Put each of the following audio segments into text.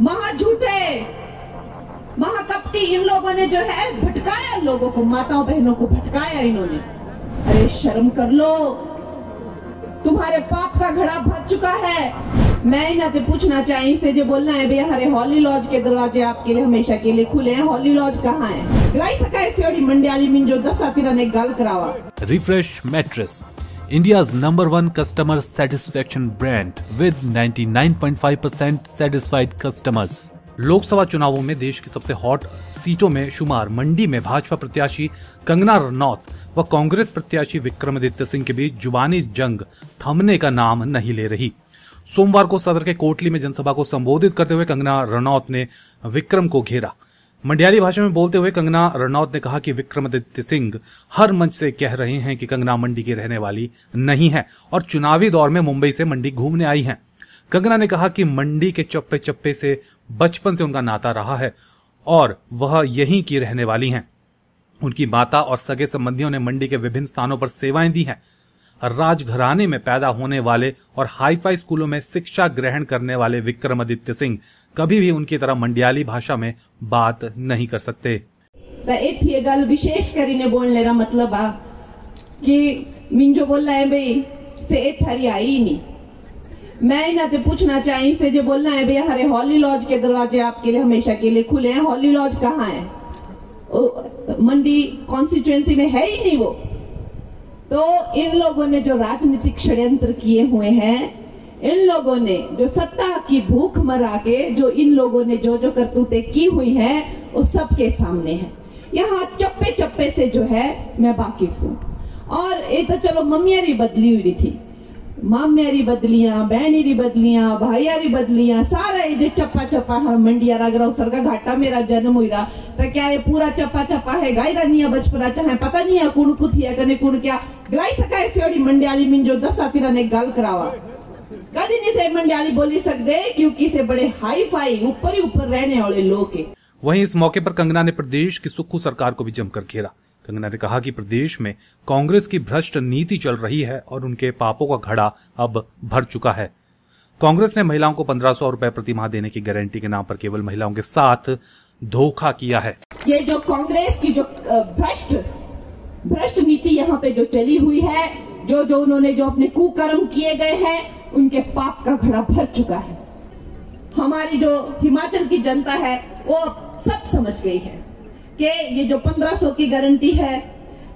महा झूठे महाकपटी इन लोगों ने जो है भटकाया लोगों को माताओं बहनों को भटकाया इन्होंने। अरे शर्म कर लो तुम्हारे पाप का घड़ा भर चुका है। मैं इन्हें तो पूछना चाहिए से जो बोलना है भैया हरे हॉली लॉज के दरवाजे आपके लिए हमेशा के लिए खुले हैं। हॉली लॉज कहाँ है? लाई सका और मंडियाली मिन जो दस आतीरा ने गल करावा। Refresh Mattress, India's number one customer satisfaction brand with 99.5% satisfied customers. Lok Sabha चुनावों में देश की सबसे हॉट सीटों में शुमार मंडी में भाजपा प्रत्याशी कंगना रनौत व कांग्रेस प्रत्याशी विक्रमादित्य सिंह के बीच जुबानी जंग थमने का नाम नहीं ले रही सोमवार को सदर के कोटली में जनसभा को संबोधित करते हुए कंगना रनौत ने विक्रम को घेरा मंडियाली भाषा में बोलते हुए कंगना रनौत ने कहा कि विक्रमादित्य सिंह हर मंच से कह रहे हैं कि कंगना मंडी की रहने वाली नहीं है और चुनावी दौर में मुंबई से मंडी घूमने आई हैं। कंगना ने कहा कि मंडी के चप्पे चप्पे से बचपन से उनका नाता रहा है और वह यहीं की रहने वाली हैं। उनकी माता और सगे संबंधियों ने मंडी के विभिन्न स्थानों पर सेवाएँ दी हैं। राजघराने में पैदा होने वाले और हाईफाई स्कूलों में शिक्षा ग्रहण करने वाले विक्रमादित्य सिंह कभी भी उनकी तरह मंडियाली भाषा में बात नहीं कर सकते तो एक ये गल विशेष કરીને बोलने का मतलब आ कि मिंजो बोल रहा है भाई से एक थारी आई ही नहीं मैं इन्हें तो पूछना चाहिए से जो बोलना है भैया हरे हॉली लॉज के दरवाजे आपके लिए हमेशा के लिए खुले हैं हॉली लॉज कहाँ है ओ, मंडी कॉन्स्टिट्युएंसी में है ही नहीं वो तो इन लोगों ने जो राजनीतिक षड्यंत्र किए हुए हैं, इन लोगों ने जो सत्ता की भूख मरा के जो इन लोगों ने जो जो करतूतें की हुई हैं, वो सबके सामने है। यहाँ चप्पे चप्पे से जो है मैं वाकिफ हूँ। और ये तो चलो मम्मियारी बदली हुई थी। माम्यारी बदलियाँ, बहनेरी बदलियाँ भाईयारी बदलियाँ, सारा ये चप्पा चप्पा हर मंडिया रागरा सरगा घाटा मेरा जन्म रहा। तो क्या ये पूरा चप्पा चप्पा है? गायरा निया बचपना चाहे पता नहीं है कुण कुथिया कने कुण क्या। गलाई सका ऐसी ओड़ी मंडियाली मिन जो दस आतीरा ने गल करावा। कदी नहीं से मंडियाली बोली सकते क्योंकि से बड़े हाई फाई ऊपर ही ऊपर रहने वाले लोग के वहीं इस मौके पर कंगना ने प्रदेश की सुक्खू सरकार को भी जमकर घेरा। कंगना ने कहा कि प्रदेश में कांग्रेस की भ्रष्ट नीति चल रही है और उनके पापों का घड़ा अब भर चुका है। कांग्रेस ने महिलाओं को पंद्रह सौ रुपये प्रतिमाह देने की गारंटी के नाम पर केवल महिलाओं के साथ धोखा किया है। ये जो कांग्रेस की जो भ्रष्ट भ्रष्ट नीति यहाँ पे जो चली हुई है, जो जो उन्होंने जो अपने कुकर्म किए गए हैं, उनके पाप का घड़ा भर चुका है। हमारी जो हिमाचल की जनता है, वो सब समझ गई है। कि ये जो 1500 की गारंटी है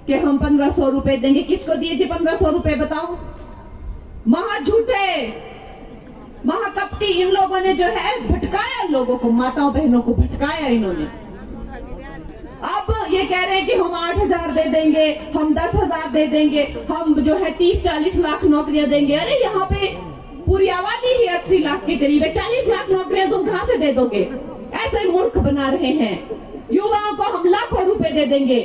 कि हम 1500 रुपए देंगे। किसको दिए जी 1500 रुपए, बताओ? महा झूठे महाकपटी, इन लोगों ने जो है भटकाया लोगों को, माताओं बहनों को भटकाया इन्होंने। अब ये कह रहे हैं कि हम आठ हज़ार दे देंगे, हम दस हज़ार दे देंगे, हम जो है तीस चालीस लाख नौकरियाँ देंगे। अरे, यहाँ पे पूरी आबादी ही अस्सी लाख के करीब है। चालीस लाख नौकरियाँ तुम कहाँ से दे दोगे? ऐसे मूर्ख बना रहे हैं। युवाओं को हम लाखों रुपए दे देंगे।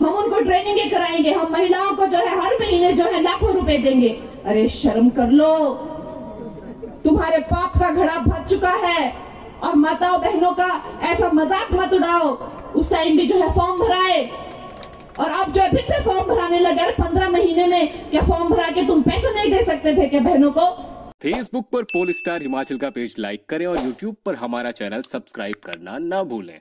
हम उनको ट्रेनिंग कराएँगे। हम महिलाओं को जो है हर महीने जो है लाखों रुपए देंगे। अरे शर्म कर लो। तुम्हारे पाप का घड़ा भर चुका है और माताओं बहनों का ऐसा मज़ाक मत उड़ाओ। उस टाइम भी जो है फॉर्म भराए। और अब जो है फिर से फॉर्म भराने लगे। पंद्रह महीने में क्या फॉर्म भरा के तुम पैसे नहीं दे सकते थे क्या बहनों को? फेसबुक पर पोल स्टार हिमाचल का पेज लाइक करें और यूट्यूब पर हमारा चैनल सब्सक्राइब करना ना भूलें।